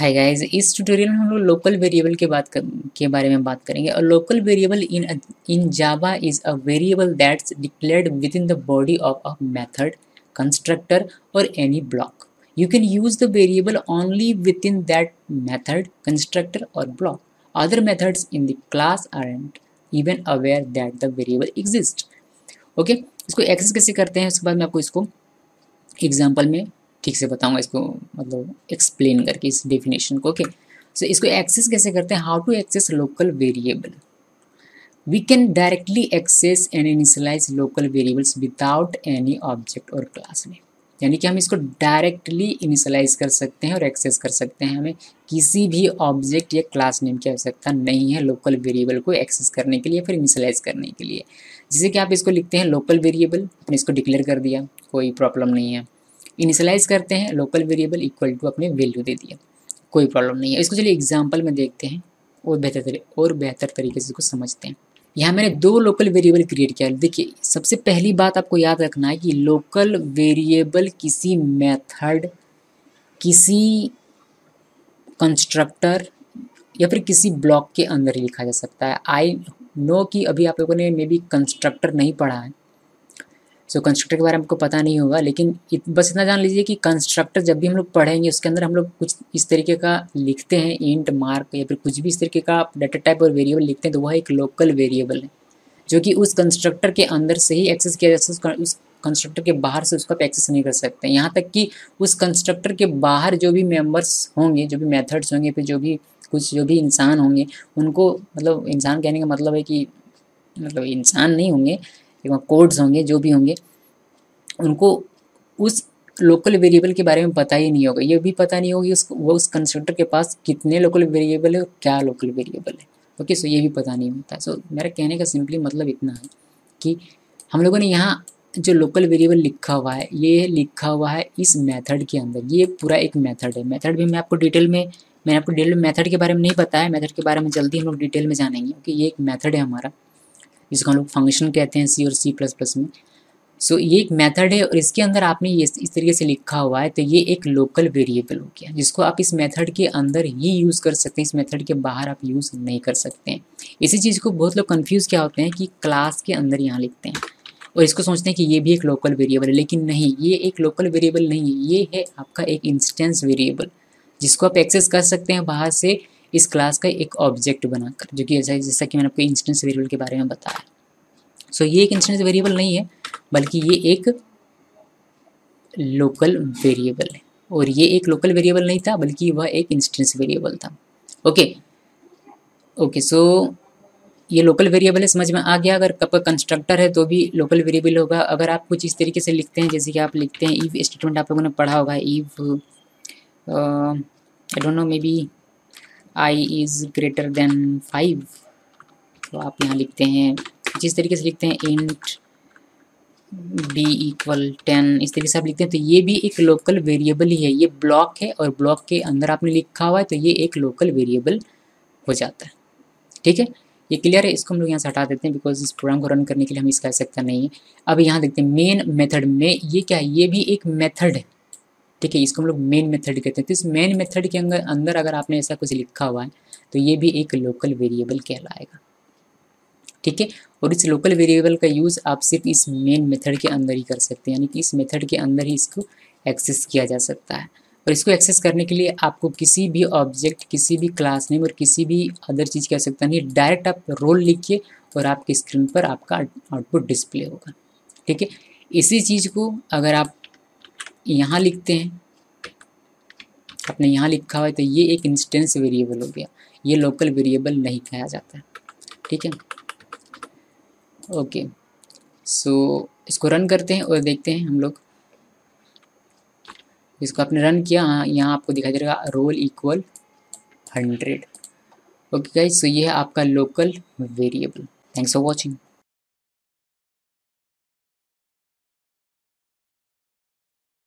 Hi guys इस tutorial में हम लोग लोकल वेरिएबल के बात कर, के बारे में बात करेंगे और local variable in in Java is a variable that's declared within the body of a method constructor or any block you can use the variable only within that method constructor or block other methods in the class are and even aware that the variable exist okay इसको access कैसे करते हैं? उसके बाद मैं आपको इसको example में ठीक से बताऊँगा इसको मतलब एक्सप्लेन करके इस डेफिनेशन को ओके सो इसको एक्सेस कैसे करते हैं? How to access local variable we can directly access and initialize local variables without any object और क्लास में यानी कि हम इसको डायरेक्टली इनिशलाइज कर सकते हैं और एक्सेस कर सकते हैं। हमें किसी भी ऑब्जेक्ट या क्लास नेम की आवश्यकता नहीं है लोकल वेरिएबल को एक्सेस करने के लिए, फिर इनिशलाइज करने के लिए। जैसे कि आप इसको लिखते हैं लोकल वेरिएबल आपने इसको डिक्लेयर कर दिया, कोई प्रॉब्लम नहीं है। इनिशलाइज करते हैं लोकल वेरिएबल इक्वल टू अपने वैल्यू दे दिया। कोई प्रॉब्लम नहीं है। इसको चलिए एग्ज़ाम्पल में देखते हैं, और बेहतर और बेहतर तरीके से इसको समझते हैं। यहाँ मैंने दो लोकल वेरिएबल क्रिएट किया। देखिए, सबसे पहली बात आपको याद रखना है कि लोकल वेरिएबल किसी मेथड किसी कंस्ट्रक्टर या फिर किसी ब्लॉक के अंदर ही लिखा जा सकता है। आई नो कि अभी आप लोगों ने मे बी कंस्ट्रक्टर नहीं पढ़ा है। सो so, कंस्ट्रक्टर के बारे में आपको पता नहीं होगा लेकिन इत, बस इतना जान लीजिए कि कंस्ट्रक्टर जब भी हम लोग पढ़ेंगे उसके अंदर हम लोग कुछ इस तरीके का लिखते हैं इंट मार्क या फिर कुछ भी इस तरीके का डाटा टाइप और वेरिएबल लिखते हैं तो वह एक लोकल वेरिएबल है जो कि उस कंस्ट्रक्टर के अंदर से ही एक्सेस किया जा सकता उस कंस्ट्रक्टर के बाहर से उसका एक्सेस नहीं कर सकते यहाँ तक कि उस कंस्ट्रक्टर के बाहर जो भी मेंबर्स होंगे जो भी मेथड्स होंगे फिर जो भी कुछ जो भी इंसान होंगे उनको मतलब इंसान कहने का मतलब है कि मतलब इंसान नहीं होंगे कोड्स होंगे, जो भी होंगे, उनको उस लोकल वेरिएबल के बारे में पता ही नहीं होगा। ये भी पता नहीं होगी उस, वो उस कंस्ट्रक्टर के पास कितने लोकल वेरिएबल है और क्या लोकल वेरिएबल है। ओके सो ये भी पता नहीं होता। सो मेरा कहने का सिंपली मतलब इतना है कि हम लोगों ने यहाँ जो लोकल वेरिएबल लिखा हुआ है, ये लिखा हुआ है इस मेथड के अंदर। ये पूरा एक मेथड है। मेथड भी मैं आपको डिटेल में, मैंने आपको डिटेल मेथड के बारे में नहीं बताया। मेथड के बारे में जल्दी हम लोग डिटेल में जानेंगे। ओके ये एक मेथड है हमारा। जिसको हम लोग फ़ंक्शन कहते हैं सी और सी प्लस प्लस में। सो so, ये एक मेथड है और इसके अंदर आपने ये इस तरीके से लिखा हुआ है तो ये एक लोकल वेरिएबल हो गया जिसको आप इस मेथड के अंदर ही यूज़ कर सकते हैं इस मेथड के बाहर आप यूज़ नहीं कर सकते हैं। इसी चीज़ को बहुत लोग कंफ्यूज क्या होते हैं कि क्लास के अंदर यहाँ लिखते हैं और इसको सोचते हैं कि ये भी एक लोकल वेरिएबल है लेकिन नहीं ये एक लोकल वेरिएबल नहीं है ये है आपका एक इंस्टेंस वेरिएबल जिसको आप एक्सेस कर सकते हैं बाहर से इस क्लास का एक ऑब्जेक्ट बनाकर, जो कि ऐसा जैसा कि मैंने आपको इंस्टेंस वेरिएबल के बारे में बताया। सो ये एक इंस्टेंस वेरिएबल नहीं है, बल्कि ये एक लोकल वेरिएबल है। और ये एक लोकल वेरिएबल नहीं था, बल्कि वह एक इंस्टेंस वेरिएबल था। ओके ओके सो ये लोकल वेरिएबल है, समझ में आ गया? अगर आपका कंस्ट्रक्टर है तो भी लोकल वेरिएबल होगा। अगर आप कुछ इस तरीके से लिखते हैं, जैसे कि आप लिखते हैं ईव स्टेटमेंट आप लोगों ने पढ़ा होगा if I don't know maybe i is greater than five तो आप यहाँ लिखते हैं, जिस तरीके से लिखते हैं इंट बी इक्वल टेन इस तरीके से आप लिखते हैं तो ये भी एक लोकल वेरिएबल ही है। ये ब्लॉक है और ब्लॉक के अंदर आपने लिखा हुआ है तो ये एक लोकल वेरिएबल हो जाता है। ठीक है? ये क्लियर है? इसको हम लोग यहाँ से हटा देते हैं बिकॉज़ इस प्रोग्राम को रन करने के लिए हम इसका आवश्यकता नहीं है। अब यहाँ देखते हैं मेन मेथड में ये क्या है? ये भी एक मेथड है। ठीक है, इसको हम लोग मेन मेथड कहते हैं। तो इस मेन मेथड के अंदर अंदर अगर आपने ऐसा कुछ लिखा हुआ है तो ये भी एक लोकल वेरिएबल कहलाएगा। ठीक है? और इस लोकल वेरिएबल का यूज़ आप सिर्फ़ इस मेन मेथड के अंदर ही कर सकते हैं, यानी कि इस मेथड के अंदर ही इसको एक्सेस किया जा सकता है। और इसको एक्सेस करने के लिए आपको किसी भी ऑब्जेक्ट किसी भी क्लास नेम और किसी भी अदर चीज़ की आवश्यकता नहीं डायरेक्ट आप रोल लिखिए और आपकी स्क्रीन पर आपका आउटपुट डिस्प्ले होगा। ठीक है? इसी चीज़ को अगर आप यहाँ लिखते हैं। आपने यहाँ लिखा हुआ है तो ये एक इंस्टेंस वेरिएबल हो गया। ये लोकल वेरिएबल नहीं कहा जाता है। ठीक है? ओके सो इसको रन करते हैं और देखते हैं हम लोग। इसको आपने रन किया हाँ यहाँ आपको दिखाई दे रहा roll equal hundred okay guys so ये है आपका local variable thanks for watching